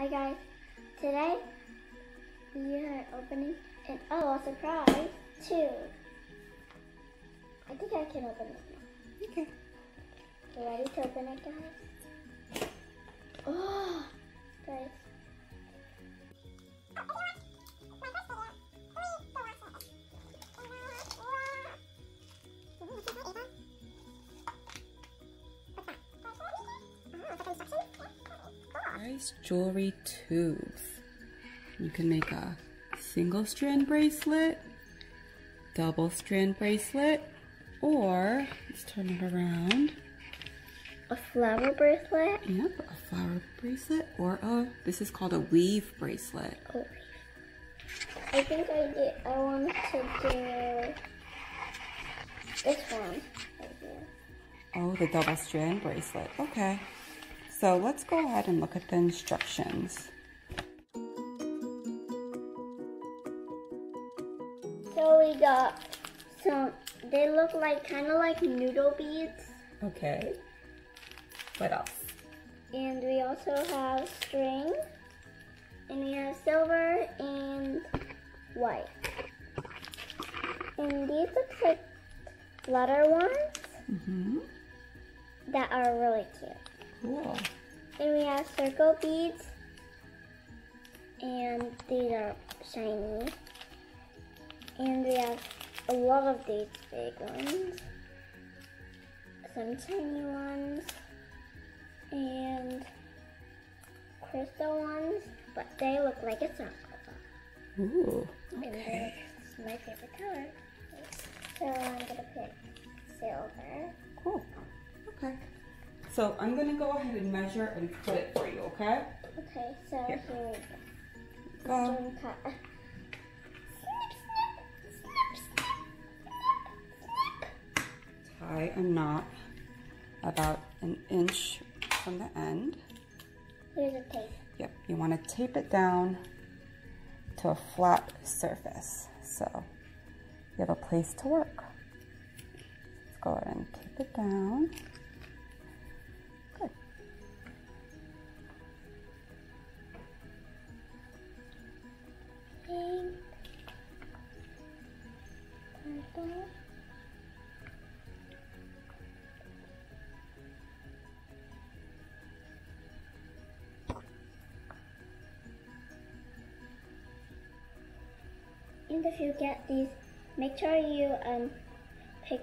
Hi guys, today we are opening an oh a surprise too. I think I can open it now. Okay. You ready to open it, guys? Oh, Nice jewelry tubes. You can make a single strand bracelet, double strand bracelet, or let's turn it around. A flower bracelet. Yep, a flower bracelet or a this is called a weave bracelet. Oh. I think I did. I want to do this one right here. Oh, the double strand bracelet. Okay. So let's go ahead and look at the instructions. So we got some. They look like kind of like noodle beads, Okay. What else? and we also have string, and we have silver and white. And these look like letter ones Mm-hmm. that are really cute. Cool. And we have circle beads, and these are shiny. And we have a lot of these big ones, some tiny ones, and crystal ones, but they look like a circle. Ooh. Okay. is my favorite color. So I'm gonna pick silver. Cool. Okay. So I'm gonna go ahead and measure and put it for you, okay? Okay, so Here. here we go. Uh, go. Jump cut. Snip, snip, snip, snip, snip, snip. Tie a knot about an inch from the end. Here's a tape. Yep, you want to tape it down to a flat surface so you have a place to work. Let's go ahead and tape it down. And if you get these, make sure you um pick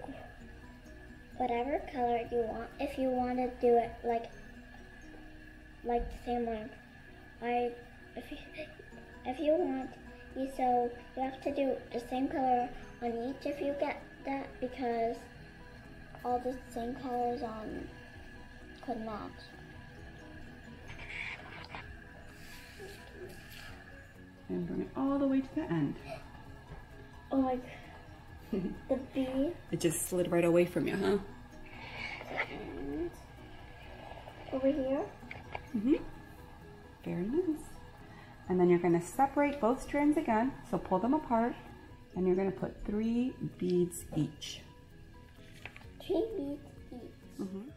whatever color you want. If you want to do it like like the same one, I if you if you want you so you have to do the same color on each if you get that because all the same colors on could match. And bring it all the way to the end. Oh my the B It just slid right away from you, huh? and over here. Mm-hmm. Very nice. And then you're going to separate both strands again. So pull them apart. And you're going to put three beads each. Three beads each. Mm-hmm.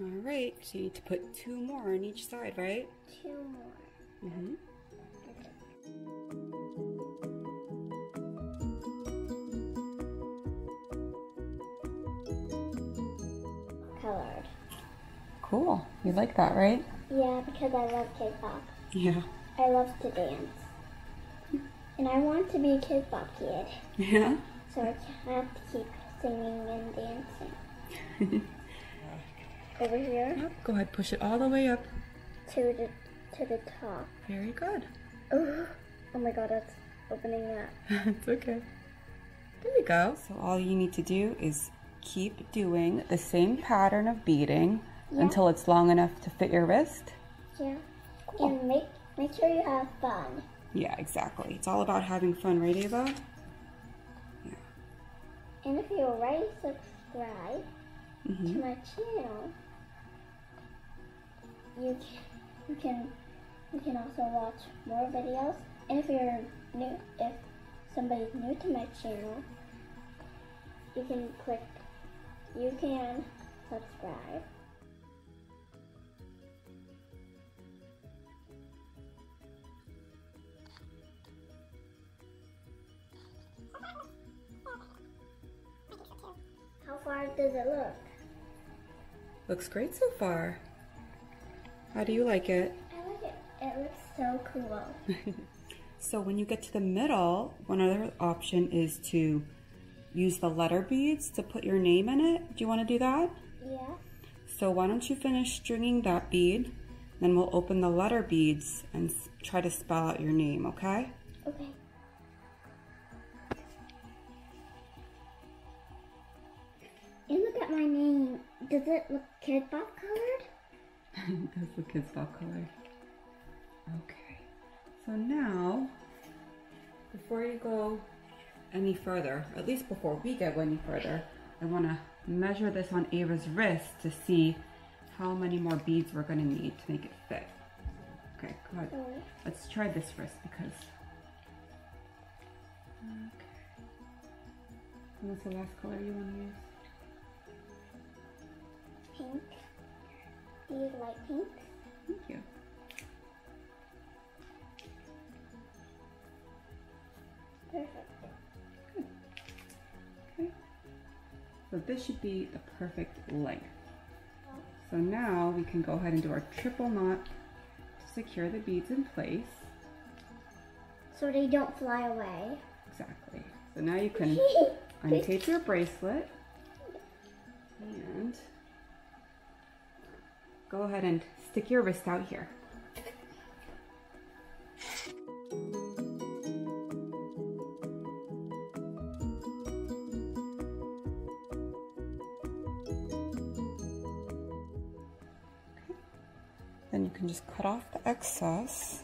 All right, so you need to put two more on each side, right? Two more. Mm-hmm. Colored. Cool. You like that, right? Yeah, because I love K-pop. Yeah. I love to dance. And I want to be a K-pop kid. Yeah? So I have to keep singing and dancing. Over here Yep. Go ahead, push it all the way up. to the to the top. Very good. Oh, oh my god, that's opening that. it's okay. There you go. So all you need to do is keep doing the same pattern of beading Yeah. until it's long enough to fit your wrist. Yeah. Cool. And make make sure you have fun. Yeah, exactly. It's all about having fun, right, Ava? Yeah. And if you already subscribe, to Mhm. my channel, you can, you can you can also watch more videos. And if you're new, if somebody's new to my channel, you can click, you can subscribe. How far does it look? Looks great so far. How do you like it? I like it. It looks so cool. So when you get to the middle, one other option is to use the letter beads to put your name in it. Do you want to do that? Yeah. So why don't you finish stringing that bead, then we'll open the letter beads and try to spell out your name, okay? Okay. And look at my name. Does it look K-pop colored? That's the kids' dog color. Okay. So now, before you go any further, at least before we go any further, I want to measure this on Ava's wrist to see how many more beads we're going to need to make it fit. Okay, go ahead. Let's try this wrist because. Okay. And What's the last color you want to use? pink. You like pink? Thank you. Perfect. Good. Okay. So this should be the perfect length. So now we can go ahead and do our triple knot to secure the beads in place. So they don't fly away. Exactly. So now you can untape your bracelet and go ahead and stick your wrist out here. Okay. Then you can just cut off the excess.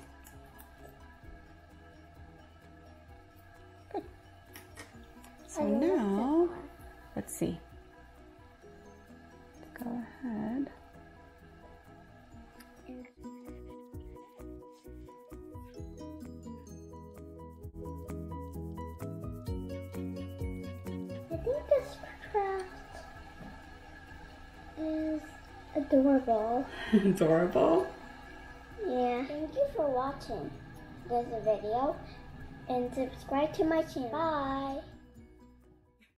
Good. So I love that now, let's see. Is adorable. Adorable. Yeah. Thank you for watching this video and subscribe to my channel. Bye.